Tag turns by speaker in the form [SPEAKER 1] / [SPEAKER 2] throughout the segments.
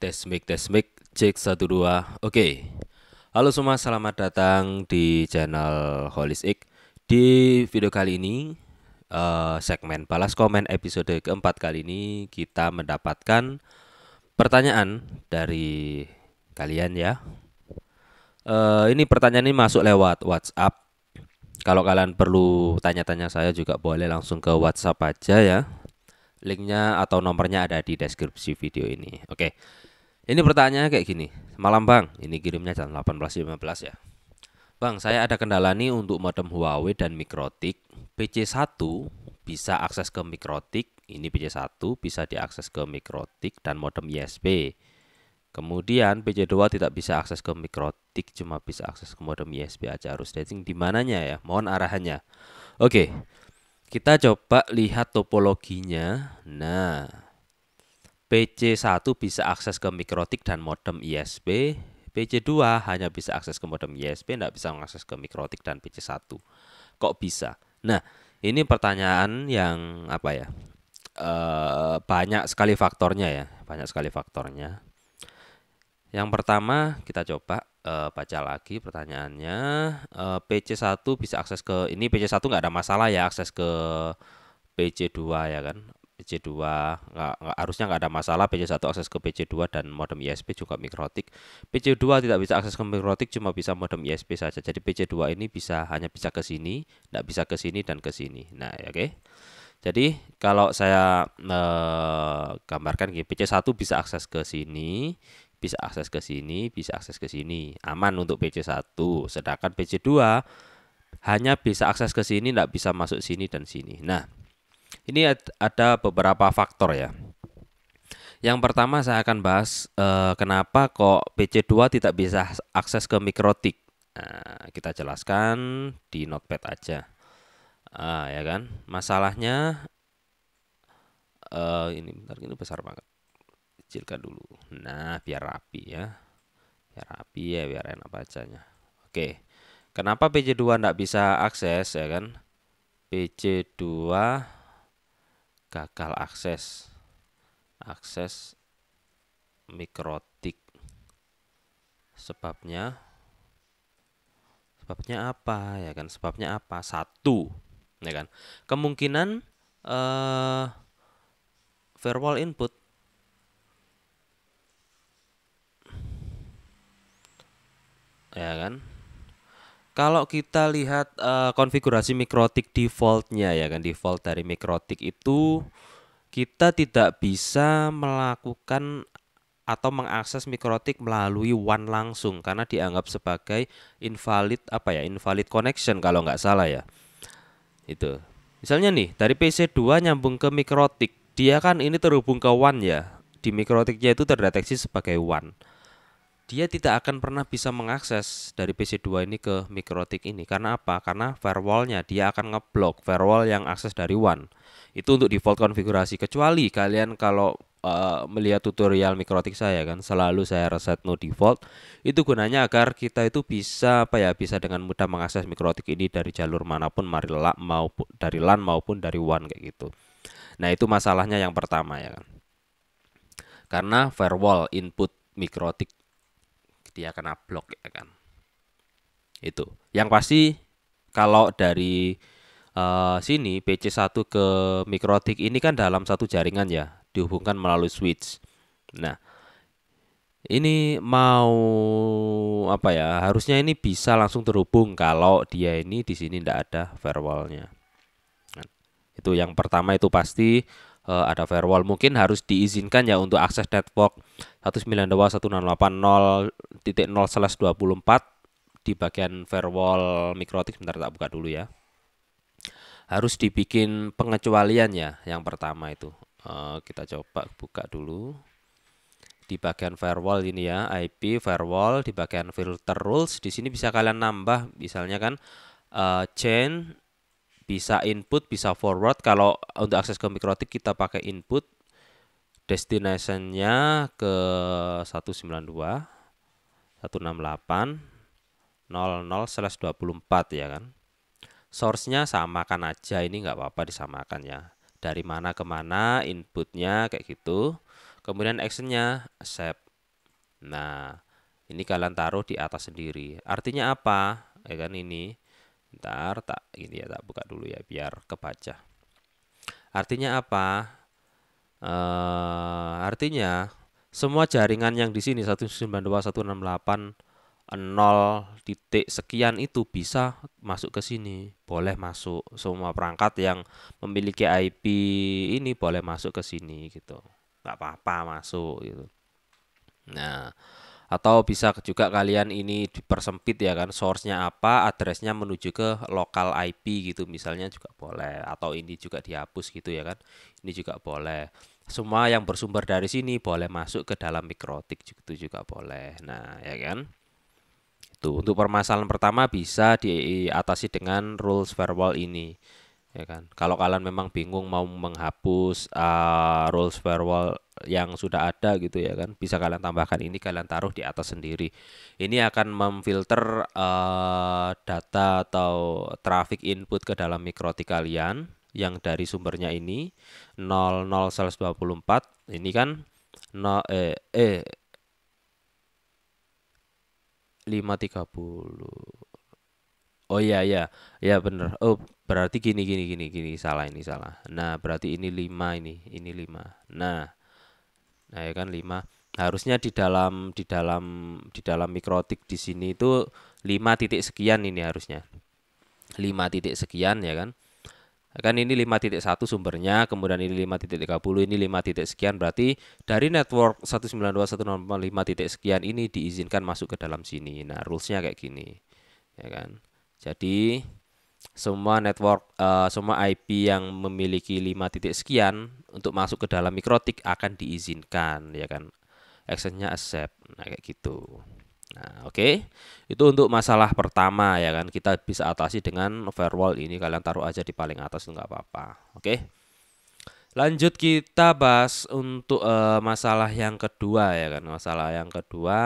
[SPEAKER 1] Tes mic, tes mic, cek 1 2. Oke. Halo semua, selamat datang di channel Holistic. Di video kali ini uh, segmen balas komen episode keempat kali ini kita mendapatkan pertanyaan dari kalian ya. Uh, ini pertanyaan ini masuk lewat WhatsApp. Kalau kalian perlu tanya-tanya saya juga boleh langsung ke WhatsApp aja ya. Linknya atau nomornya ada di deskripsi video ini. Oke. Ini pertanyaannya kayak gini. Malam Bang, ini kirimnya jam 18.15 ya. Bang, saya ada kendala nih untuk modem Huawei dan Mikrotik. PC1 bisa akses ke Mikrotik, ini PC1 bisa diakses ke Mikrotik dan modem ISP. Kemudian PC2 tidak bisa akses ke mikrotik, cuma bisa akses ke modem ISP aja. Harus setting di mananya ya? Mohon arahannya. Oke. Kita coba lihat topologinya. Nah, PC1 bisa akses ke mikrotik dan modem ISP. PC2 hanya bisa akses ke modem ISP, tidak bisa mengakses ke mikrotik dan PC1. Kok bisa? Nah, ini pertanyaan yang apa ya? E, banyak sekali faktornya ya, banyak sekali faktornya. Yang pertama kita coba uh, baca lagi pertanyaannya. Uh, eh, PC1 bisa akses ke ini PC1 nggak ada masalah ya akses ke PC2 ya kan. PC2 nggak, nggak harusnya nggak ada masalah PC1 akses ke PC2 dan modem ISP juga mikrotik. PC2 tidak bisa akses ke mikrotik cuma bisa modem ISP saja. Jadi PC2 ini bisa hanya bisa ke sini, tidak bisa ke sini dan ke sini. Nah, ya, oke. Okay. Jadi kalau saya eh, gambarkan gini, PC1 bisa akses ke sini, bisa akses ke sini, bisa akses ke sini. Aman untuk PC1. Sedangkan PC2 hanya bisa akses ke sini, tidak bisa masuk sini dan sini. Nah, ini ada beberapa faktor ya. Yang pertama saya akan bahas eh, kenapa kok PC2 tidak bisa akses ke mikrotik. Nah, kita jelaskan di notepad aja. Ah, ya kan? Masalahnya eh, ini bentar ini besar banget kecilkan dulu. Nah biar rapi ya. Biar rapi ya biar enak bacanya. Oke. Kenapa PC2 tidak bisa akses ya kan? PC2 gagal akses. Akses mikrotik. Sebabnya? Sebabnya apa ya kan? Sebabnya apa? Satu ya kan? Kemungkinan eh, firewall input ya kan? Kalau kita lihat uh, konfigurasi mikrotik defaultnya ya kan default dari mikrotik itu kita tidak bisa melakukan atau mengakses mikrotik melalui WAN langsung karena dianggap sebagai invalid apa ya invalid connection kalau nggak salah ya. Itu. Misalnya nih dari PC2 nyambung ke mikrotik dia kan ini terhubung ke WAN ya. Di mikrotiknya itu terdeteksi sebagai WAN dia tidak akan pernah bisa mengakses dari PC2 ini ke mikrotik ini. Karena apa? Karena firewallnya dia akan ngeblok firewall yang akses dari WAN. Itu untuk default konfigurasi. Kecuali kalian kalau uh, melihat tutorial mikrotik saya kan selalu saya reset no default itu gunanya agar kita itu bisa apa ya bisa dengan mudah mengakses mikrotik ini dari jalur mana pun maupun dari LAN maupun dari WAN kayak gitu. Nah, itu masalahnya yang pertama ya kan. Karena firewall input mikrotik dia kena blok ya kan. Itu. Yang pasti kalau dari uh, sini PC1 ke mikrotik ini kan dalam satu jaringan ya dihubungkan melalui switch. Nah ini mau apa ya harusnya ini bisa langsung terhubung kalau dia ini di sini tidak ada firewallnya. Nah, itu yang pertama itu pasti uh, ada firewall. Mungkin harus diizinkan ya untuk akses network 192.168.0.0/24 di bagian firewall mikrotik. Sebentar tak buka dulu ya. Harus dibikin pengecualian ya yang pertama itu. Uh, kita coba buka dulu. Di bagian firewall ini ya IP firewall di bagian filter rules. Di sini bisa kalian nambah misalnya kan uh, chain bisa input bisa forward kalau untuk akses ke mikrotik kita pakai input destinationnya ke 192 168 00 slash 24 ya kan source-nya samakan aja ini nggak apa-apa disamakan ya dari mana ke mana inputnya kayak gitu kemudian actionnya accept Nah, ini kalian taruh di atas sendiri. Artinya apa? Ya kan ini. Ntar tak ini ya tak buka dulu ya biar kebaca. Artinya apa? Uh, artinya semua jaringan yang di sini 192.168 nol titik sekian itu bisa masuk ke sini boleh masuk semua perangkat yang memiliki IP ini boleh masuk ke sini gitu nggak apa-apa masuk gitu nah atau bisa juga kalian ini dipersempit ya kan source-nya apa addressnya menuju ke lokal IP gitu misalnya juga boleh. Atau ini juga dihapus gitu ya kan ini juga boleh. Semua yang bersumber dari sini boleh masuk ke dalam mikrotik itu juga boleh. Nah ya kan? Itu. Untuk permasalahan pertama bisa diatasi dengan rules firewall ini ya kan? Kalau kalian memang bingung mau menghapus uh, rules firewall yang sudah ada gitu ya kan. Bisa kalian tambahkan ini kalian taruh di atas sendiri. Ini akan memfilter uh, data atau traffic input ke dalam mikrotik kalian yang dari sumbernya ini. 00124 ini kan no, eh, eh 5.30 Oh iya iya ya bener. Oh berarti gini gini gini gini salah ini salah. Nah berarti ini 5 ini ini 5 Nah Nah ya kan 5 harusnya di dalam di dalam di dalam mikrotik di sini itu 5 titik sekian ini harusnya. 5 titik sekian ya kan? Kan ini 5.1 sumbernya kemudian ini 5.30 ini 5 titik sekian. Berarti dari network 192.165 titik sekian ini diizinkan masuk ke dalam sini. Nah rulesnya kayak gini ya kan? Jadi semua network uh, semua IP yang memiliki 5 titik sekian untuk masuk ke dalam mikrotik akan diizinkan ya kan accessnya accept nah kayak gitu Nah, oke. Okay. Itu untuk masalah pertama ya kan. Kita bisa atasi dengan firewall ini kalian taruh aja di paling atas nggak apa-apa. Oke. Okay. Lanjut kita bahas untuk uh, masalah yang kedua ya kan. Masalah yang kedua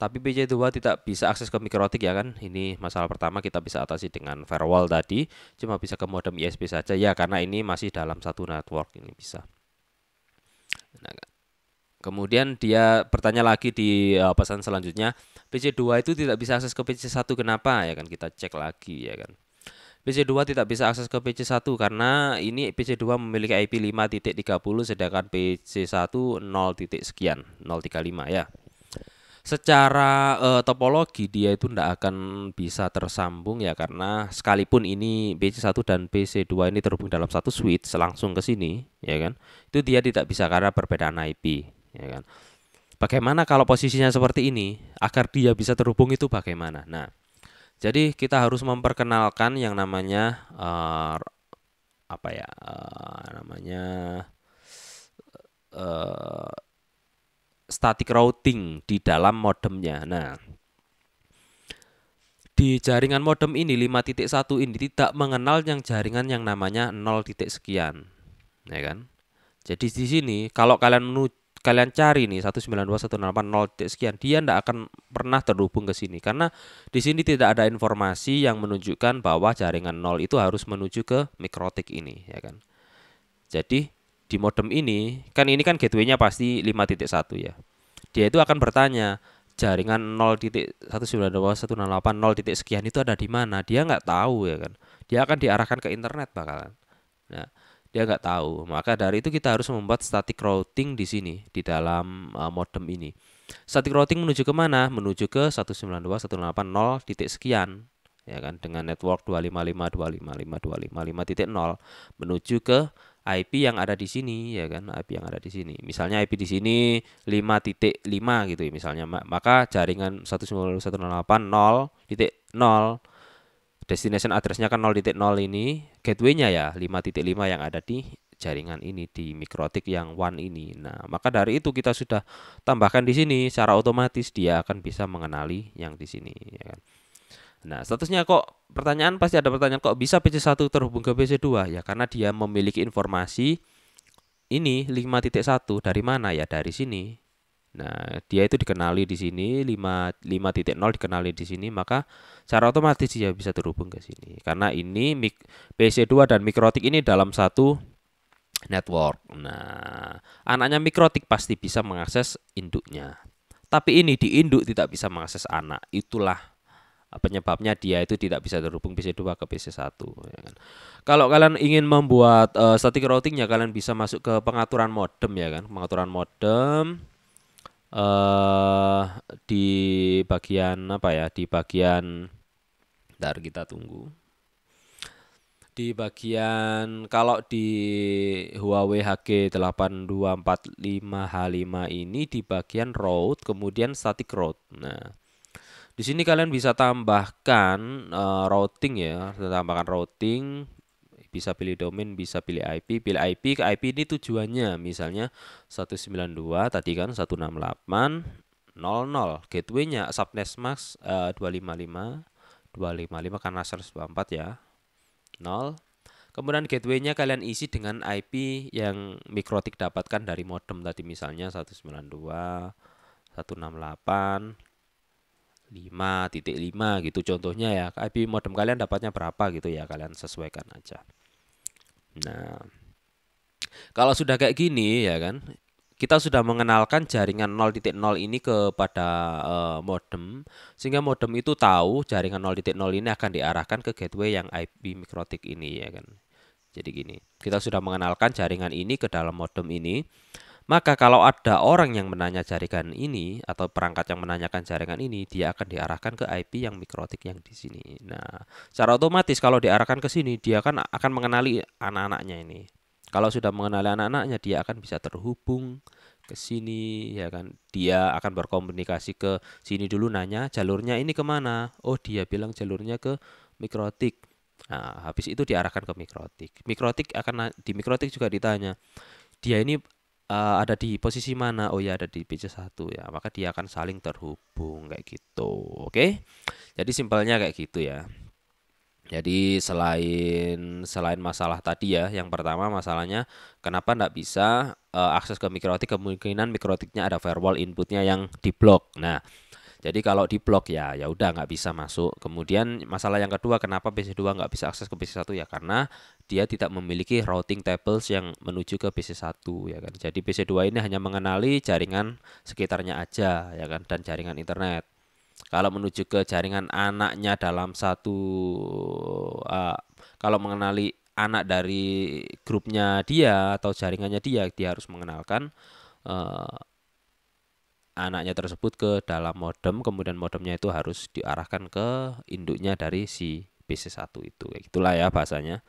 [SPEAKER 1] tapi PC2 tidak bisa akses ke mikrotik ya kan. Ini masalah pertama kita bisa atasi dengan firewall tadi. Cuma bisa ke modem ISP saja ya karena ini masih dalam satu network ini bisa. Nah, Kemudian dia bertanya lagi di uh, pesan selanjutnya, PC2 itu tidak bisa akses ke PC1 kenapa? Ya kan kita cek lagi ya kan. PC2 tidak bisa akses ke PC1 karena ini PC2 memiliki IP 5.30 sedangkan PC1 0, sekian 035 ya. Secara uh, topologi dia itu tidak akan bisa tersambung ya karena sekalipun ini PC1 dan PC2 ini terhubung dalam satu switch langsung ke sini ya kan. Itu dia tidak bisa karena perbedaan IP ya kan. Bagaimana kalau posisinya seperti ini agar dia bisa terhubung itu bagaimana? Nah, jadi kita harus memperkenalkan yang namanya uh, apa ya uh, namanya uh, static routing di dalam modemnya. Nah, di jaringan modem ini 5.1 ini tidak mengenal yang jaringan yang namanya 0 titik sekian, ya kan? Jadi di sini kalau kalian kalian cari nih 192.168.0 sekian dia tidak akan pernah terhubung ke sini karena di sini tidak ada informasi yang menunjukkan bahwa jaringan 0 itu harus menuju ke mikrotik ini ya kan jadi di modem ini kan ini kan gateway-nya pasti 5.1 ya dia itu akan bertanya jaringan 0.192.168.0 sekian itu ada di mana dia nggak tahu ya kan dia akan diarahkan ke internet bakalan nah dia nggak tahu. Maka dari itu kita harus membuat static routing di sini di dalam uh, modem ini. Static routing menuju ke mana? Menuju ke 192.168.0 titik sekian ya kan dengan network 255.255.255.0 menuju ke IP yang ada di sini ya kan IP yang ada di sini misalnya IP di sini 5.5 gitu ya misalnya maka jaringan 192.168.0.0 destination addressnya kan 0.0 ini gateway-nya ya 5.5 yang ada di jaringan ini di mikrotik yang one ini. Nah, maka dari itu kita sudah tambahkan di sini secara otomatis dia akan bisa mengenali yang di sini ya kan. Nah, statusnya kok pertanyaan pasti ada pertanyaan kok bisa PC1 terhubung ke PC2 ya karena dia memiliki informasi ini 5.1 dari mana ya dari sini Nah, dia itu dikenali di sini 5 5.0 dikenali di sini, maka secara otomatis dia bisa terhubung ke sini. Karena ini PC2 dan Mikrotik ini dalam satu network. Nah, anaknya Mikrotik pasti bisa mengakses induknya. tapi ini di induk tidak bisa mengakses anak. Itulah penyebabnya dia itu tidak bisa terhubung PC2 ke PC1 ya kan. Kalau kalian ingin membuat uh, static routing ya kalian bisa masuk ke pengaturan modem ya kan, pengaturan modem uh, di bagian apa ya? Di bagian Ntar kita tunggu. Di bagian kalau di Huawei HG8245H5 ini di bagian route kemudian static route. Nah, di sini kalian bisa tambahkan uh, routing ya, tambahkan routing. Bisa pilih domain, bisa pilih IP, pilih IP ke IP ini tujuannya. Misalnya 192 tadi kan 168 00 gateway-nya subnet max uh, 255 255 karena 124 ya. 0 kemudian gateway-nya kalian isi dengan IP yang mikrotik dapatkan dari modem tadi misalnya 192 168 5.5 gitu. Contohnya ya IP modem kalian dapatnya berapa gitu ya kalian sesuaikan aja. Nah kalau sudah kayak gini ya kan kita sudah mengenalkan jaringan 0.0 ini kepada uh, modem sehingga modem itu tahu jaringan 0.0 ini akan diarahkan ke gateway yang IP mikrotik ini ya kan. Jadi gini kita sudah mengenalkan jaringan ini ke dalam modem ini maka kalau ada orang yang menanya jaringan ini atau perangkat yang menanyakan jaringan ini, dia akan diarahkan ke IP yang mikrotik yang di sini. Nah, secara otomatis kalau diarahkan ke sini, dia kan akan mengenali anak-anaknya ini. Kalau sudah mengenali anak-anaknya, dia akan bisa terhubung ke sini, ya kan? Dia akan berkomunikasi ke sini dulu nanya jalurnya ini ke mana? Oh, dia bilang jalurnya ke mikrotik. Nah, habis itu diarahkan ke mikrotik. Mikrotik akan di mikrotik juga ditanya, dia ini uh, ada di posisi mana? Oh ya ada di PC 1 ya. Maka dia akan saling terhubung kayak gitu. Oke. Jadi simpelnya kayak gitu ya. Jadi selain selain masalah tadi ya, yang pertama masalahnya kenapa tidak bisa uh, akses ke mikrotik kemungkinan mikrotiknya ada firewall inputnya yang diblok. Nah, jadi kalau di blok ya ya udah nggak bisa masuk. Kemudian masalah yang kedua kenapa PC2 nggak bisa akses ke PC1 ya karena dia tidak memiliki routing tables yang menuju ke PC1 ya kan. Jadi PC2 ini hanya mengenali jaringan sekitarnya aja ya kan dan jaringan internet. Kalau menuju ke jaringan anaknya dalam satu uh, kalau mengenali anak dari grupnya dia atau jaringannya dia, dia harus mengenalkan uh, anaknya tersebut ke dalam modem kemudian modemnya itu harus diarahkan ke induknya dari si PC1 itu. Itulah ya bahasanya.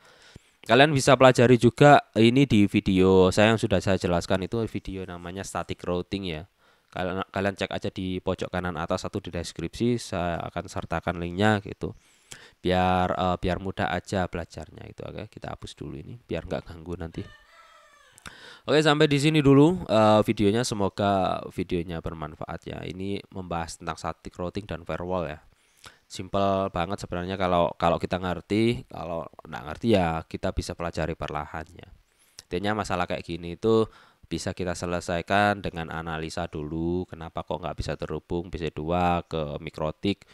[SPEAKER 1] Kalian bisa pelajari juga ini di video saya yang sudah saya jelaskan itu video namanya static routing ya. Kalian kalian cek aja di pojok kanan atas satu di deskripsi saya akan sertakan linknya gitu. Biar uh, biar mudah aja belajarnya itu. Oke kita hapus dulu ini biar nggak ganggu nanti Oke sampai di sini dulu uh, videonya. Semoga videonya bermanfaat ya. Ini membahas tentang static routing dan firewall ya. Simple banget sebenarnya kalau kalau kita ngerti. Kalau nggak ngerti ya kita bisa pelajari perlahannya intinya masalah kayak gini itu bisa kita selesaikan dengan analisa dulu. Kenapa kok nggak bisa terhubung PC2 ke mikrotik?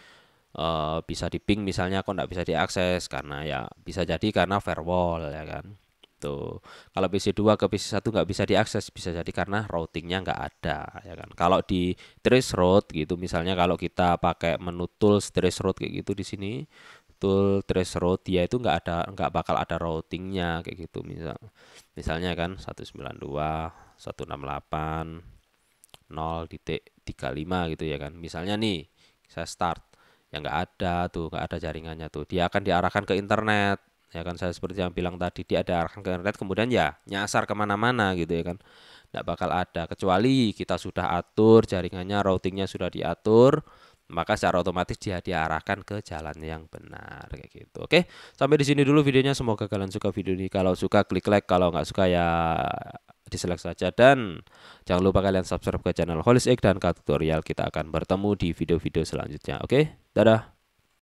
[SPEAKER 1] Uh, bisa di ping misalnya kok nggak bisa diakses karena ya bisa jadi karena firewall ya kan gitu. Kalau PC2 ke PC1 nggak bisa diakses bisa jadi karena routingnya nggak ada ya kan. Kalau di trace route gitu misalnya kalau kita pakai menu tools trace route kayak gitu di sini tool trace route dia itu nggak ada nggak bakal ada routingnya kayak gitu misal misalnya kan 192 168 0.35 gitu ya kan misalnya nih saya start yang nggak ada tuh nggak ada jaringannya tuh dia akan diarahkan ke internet ya kan saya seperti yang bilang tadi dia ada arahkan ke internet kemudian ya nyasar ke mana-mana gitu ya kan. Tidak bakal ada kecuali kita sudah atur jaringannya routingnya sudah diatur maka secara otomatis dia diarahkan ke jalan yang benar kayak gitu. Oke sampai di sini dulu videonya. Semoga kalian suka video ini. Kalau suka klik like. Kalau nggak suka ya dislike saja. Dan jangan lupa kalian subscribe ke channel Holistic dan tutorial. Kita akan bertemu di video-video selanjutnya. Oke dadah